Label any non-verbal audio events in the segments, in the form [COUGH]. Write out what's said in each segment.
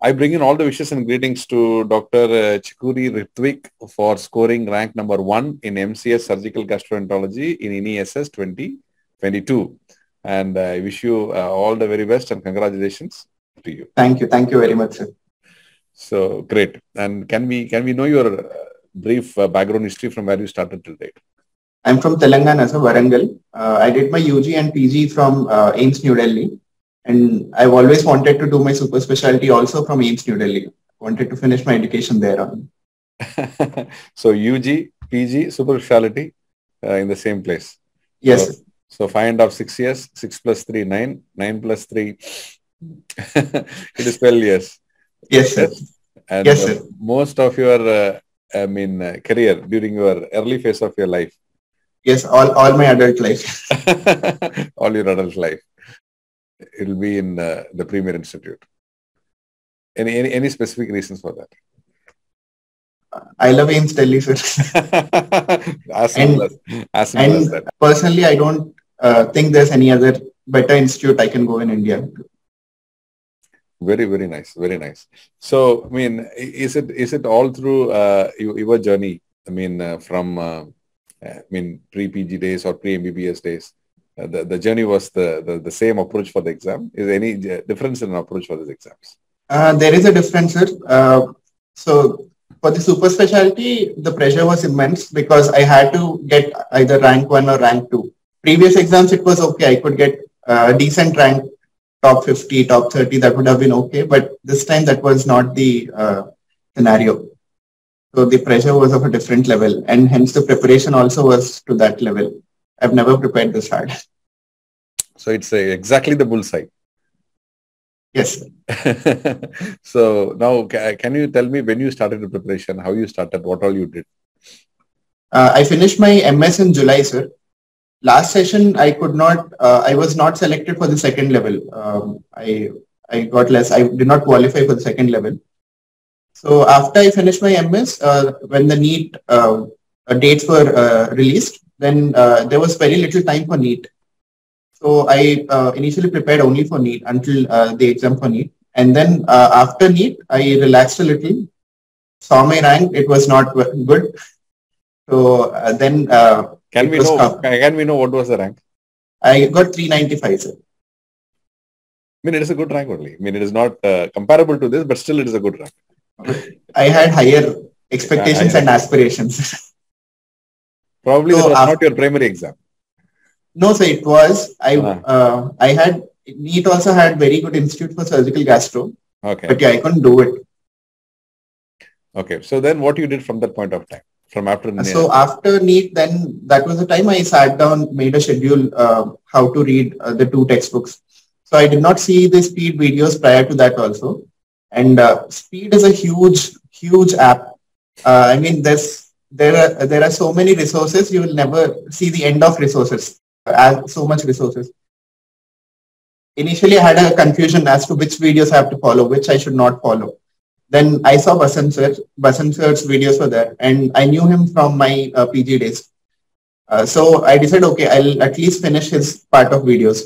I bring in all the wishes and greetings to Dr. Uh, Chekuri Ritvik for scoring rank number one in MCh Surgical Gastroenterology in INISS 2022. And I wish you uh, all the very best and congratulations to you. Thank you. Thank you very much, sir. So great. And can we can we know your uh, brief uh, background history from where you started till date? I'm from Telangana, sir, Warangal. Uh, I did my UG and PG from uh, AIIMS New Delhi. And I've always wanted to do my super specialty also from AIIMS New Delhi. Wanted to finish my education there on. [LAUGHS] so UG, PG, super specialty uh, in the same place. Yes. So, so five and a half, six years, six plus three, nine, nine plus three. [LAUGHS] it is 12 years. Yes, sir. And Yes, uh, most of your, uh, I mean, uh, career during your early phase of your life, Yes, all, all my adult life. [LAUGHS] all your adult life, it will be in uh, the Premier Institute. Any, any any specific reasons for that? I love AIIMS Delhi, sir. [LAUGHS] as And- as, as simple as that. personally, I don't uh, think there's any other better institute I can go in India. Very, very nice. Very nice. So, I mean, is it is it all through uh, your, your journey? I mean, uh, from uh, I mean pre-PG days or pre-MBBS days, uh, the the journey was the, the the same approach for the exam. Is any uh, difference in approach for these exams? Uh, there is a difference, sir. Uh, so for the super specialty, the pressure was immense because I had to get either rank one or rank two. Previous exams, it was okay. I could get uh, a decent rank, top 50, top 30. That would have been okay. But this time, that was not the uh, scenario. So the pressure was of a different level, and hence the preparation also was to that level. I've never prepared this hard. So it's uh, exactly the bullseye. Yes. [LAUGHS] so now, ca- can you tell me when you started the preparation, how you started, what all you did? Uh, I finished my MS in July, sir. Last session, I could not, uh, I was not selected for the second level. Um, I, I got less, I did not qualify for the second level. So after I finished my MS, uh, when the NEET uh, dates were uh, released, then uh, there was very little time for NEET. So I uh, initially prepared only for NEET until uh, the exam for NEET. And then uh, after NEET, I relaxed a little, saw my rank, it was not good. So uh, then uh, Can we know? Can we know what was the rank? I got 395, sir. I mean, it is a good rank only. I mean, it is not uh, comparable to this, but still, it is a good rank. I had higher expectations Yeah, and aspirations. [LAUGHS] Probably So that was af- not your primary exam. no, sir, it was. I Ah. uh, I had NEET also had very good institute for surgical gastro, Okay. but yeah, I couldn't do it. Okay. So then, what you did from that point of time, from after? NEET? So after NEET, then that was the time I sat down, made a schedule uh, how to read uh, the two textbooks. So I did not see the speed videos prior to that also. And uh, speed is a huge, huge app. Uh, I mean, there's there are there are so many resources you will never see the end of resources. As so much resources. Initially, I had a confusion as to which videos I have to follow, which I should not follow. Then I saw Basant sir. Basant sir's videos were there, and I knew him from my uh, PG days. Uh, so I decided, okay, I'll at least finish his part of videos.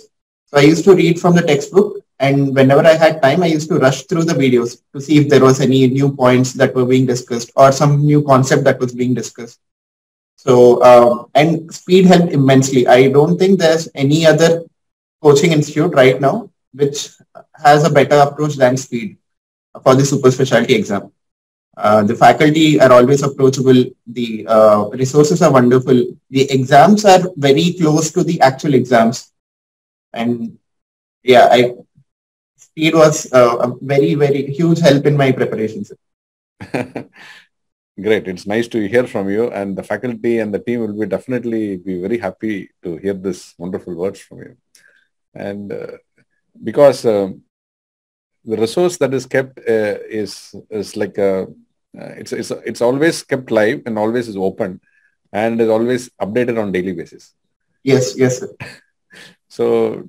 So I used to read from the textbook, and whenever I had time, I used to rush through the videos to see if there was any new points that were being discussed or some new concept that was being discussed. So um, and speed helped immensely. I don't think there's any other coaching institute right now which has a better approach than speed for the super specialty exam. Uh, the faculty are always approachable. The uh, resources are wonderful. The exams are very close to the actual exams. And yeah, I speed was uh, a very, very huge help in my preparations. [LAUGHS] Great. It's nice to hear from you, and the faculty and the team will be definitely be very happy to hear this wonderful words from you. And uh, because um, the resource that is kept uh, is is like a, uh, it's it's it's always kept live and always is open, and is always updated on daily basis. Yes, yes. Sir. [LAUGHS] So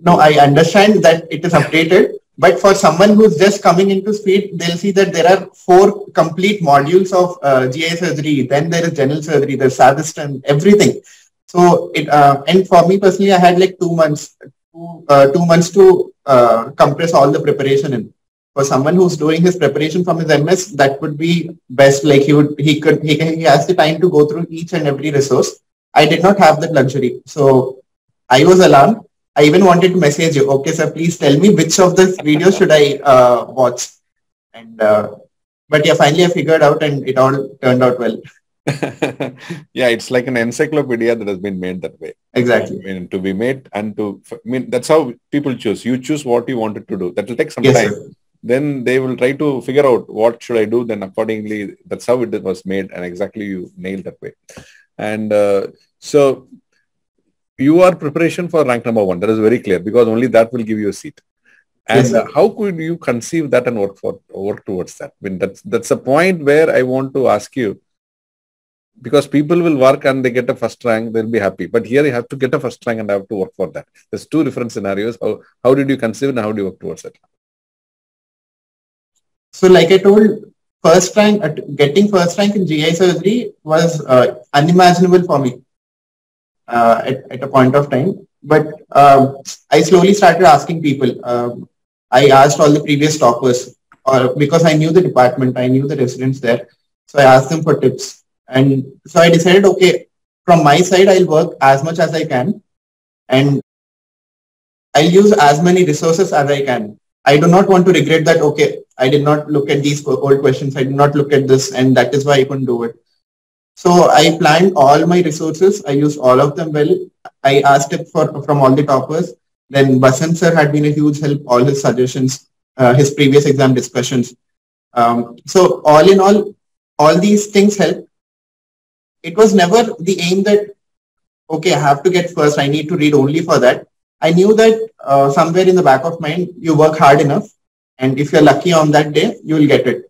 No, I understand that it is updated, but for someone who's just coming into speed, they'll see that there are four complete modules of uh, GI surgery. Then there is general surgery, there's Savist and everything. So it uh, and for me personally, I had like two months two, uh, two months to uh, compress all the preparation in. For someone who's doing his preparation from his MS, that would be best. Like he would, he could, he, he has the time to go through each and every resource. I did not have that luxury. So I was alarmed. I even wanted to message you. Okay, sir, please tell me which of the videos should I uh, watch. And uh, but yeah, finally I figured out, and it all turned out well. [LAUGHS] yeah, it's like an encyclopedia that has been made that way. Exactly. I mean, to be made and to, I mean, that's how people choose. You choose what you wanted to do. That will take some Yes, time. sir. Then they will try to figure out what should I do. Then accordingly, that's how it was made, and exactly you nailed that way. And uh, so, your preparation for rank number one that is very clear because only that will give you a seat. And Yes, how could you conceive that and work for work towards that? I mean, that's that's a point where I want to ask you because people will work and they get a first rank, they'll be happy. But here you have to get a first rank and have to work for that. There's two different scenarios. How how did you conceive and how do you work towards it? So like I told, first rank, getting first rank in GI surgery was uh, unimaginable for me uh, at, at a point of time. But um, I slowly started asking people. Um, I asked all the previous toppers or because I knew the department, I knew the residents there. So I asked them for tips. And so I decided, okay, from my side, I'll work as much as I can. And I'll use as many resources as I can. I do not want to regret that, okay, I did not look at these old questions. I did not look at this and that is why I couldn't do it. So I planned all my resources. I used all of them well. I asked it for, from all the toppers. Then Basant sir had been a huge help, all his suggestions, uh, his previous exam discussions. Um, so all in all, all these things help. It was never the aim that, okay, I have to get first. I need to read only for that. I knew that uh, somewhere in the back of mind, you work hard enough. And if you're lucky on that day, you will get it.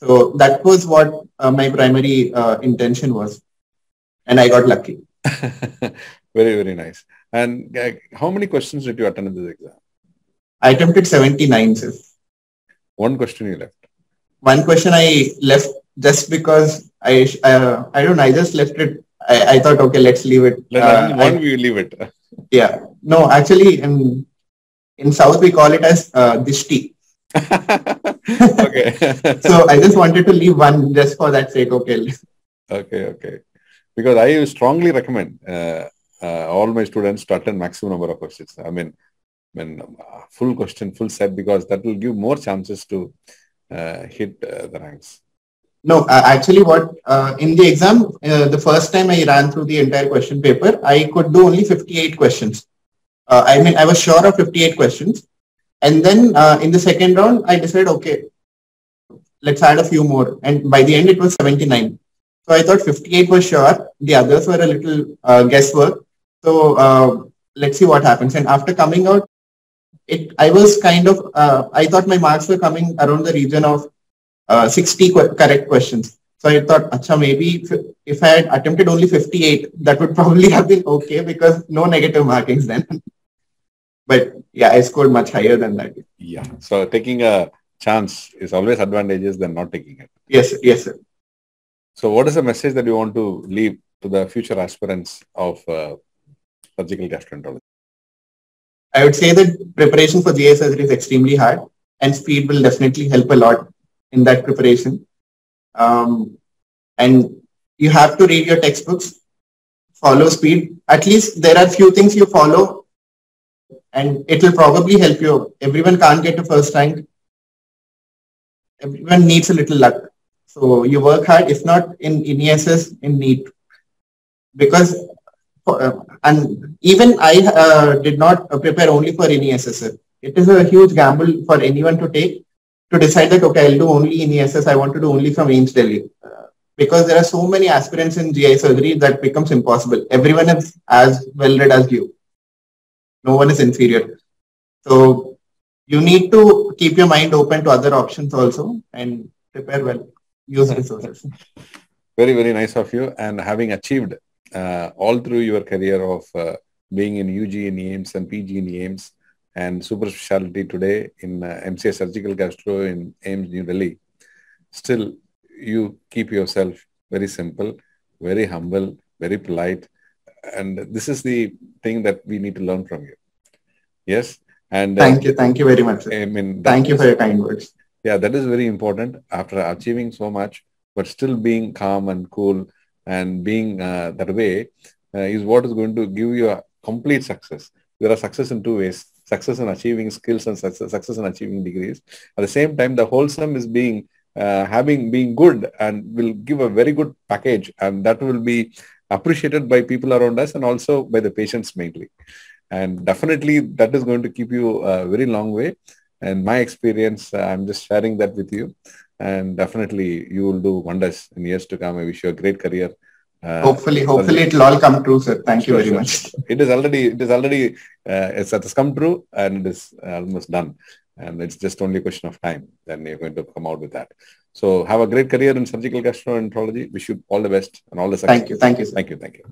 So that was what uh, my primary uh, intention was. And I got lucky. [LAUGHS] very very nice. And uh, how many questions did you attend in this exam? I attempted 79. Sir. One question you left. One question I left just because I, uh, I don't know, I just left it. I, I thought, okay, let's leave it. Let- Uh, one I- we leave it. yeah. No, actually, in, in South, we call it as uh, dishti. [LAUGHS] okay. [LAUGHS] So I just wanted to leave one just for that sake. Okay. okay. Okay. Because I strongly recommend uh, uh, all my students to attend maximum number of questions. I mean, when uh, full question, full set, because that will give more chances to uh, hit uh, the ranks. No, uh, actually, what uh, in the exam, uh, the first time I ran through the entire question paper, I could do only 58 questions. Uh, I mean, I was sure of 58 questions. And then uh, in the second round, I decided, okay, let's add a few more. And by the end, it was 79. So I thought 58 was sure. The others were a little uh, guesswork. So uh, let's see what happens. And after coming out, it I was kind of, uh, I thought my marks were coming around the region of uh, 60 que- correct questions. So I thought, acha, maybe if I had attempted only 58, that would [LAUGHS] probably have been okay because no negative markings then. [LAUGHS] but yeah, I scored much higher than that. Yeah. So taking a chance is always advantageous than not taking it. Yes, yes, sir. So what is the message that you want to leave to the future aspirants of uh, surgical gastroenterology? I would say that preparation for GI surgery is extremely hard and speed will definitely help a lot in that preparation. Um, and you have to read your textbooks, follow speed. At least there are few things you follow and it will probably help you. Everyone can't get a first rank. Everyone needs a little luck. So you work hard, if not in, in in NEET. Because uh, and even I uh, did not prepare only for any SSL. It is a huge gamble for anyone to take to decide that, okay, I'll do only INISS. I want to do only from AIIMS Delhi. Uh, because there are so many aspirants in GI surgery that becomes impossible. Everyone is as well read as you. No one is inferior. So you need to keep your mind open to other options also and prepare well. Use resources. Very, very nice of you. And having achieved uh, all through your career of uh, being in UG in AIIMS and PG in AIIMS and super specialty today in uh, MCh Surgical Gastro in AIIMS New Delhi, still you keep yourself very simple, very humble, very polite. And this is the thing that we need to learn from you. Yes. And uh, Thank you. Thank you very much. sir. I mean, Thank you is- for your kind words. yeah, that is very important after achieving so much, but still being calm and cool and being uh, that way uh, is what is going to give you a complete success. There are success in two ways success in achieving skills and success, success in achieving degrees. At the same time, the wholesome is being uh, having being good and will give a very good package, and that will be appreciated by people around us and also by the patients mainly. And definitely, that is going to keep you a very long way. And my experience uh, i'm just sharing that with you. And definitely you will do wonders in years to come. I wish you a great career. Uh, Hopefully, hopefully it'll all come true, sir. Thank you very sure, much. it is already it is already uh, it's, it has come true and it is almost done. And it's just only a question of time then you're going to come out with that. So have a great career in surgical gastroenterology. Wish you all the best and all the success. Thank you. Thank you, sir. thank you. Thank you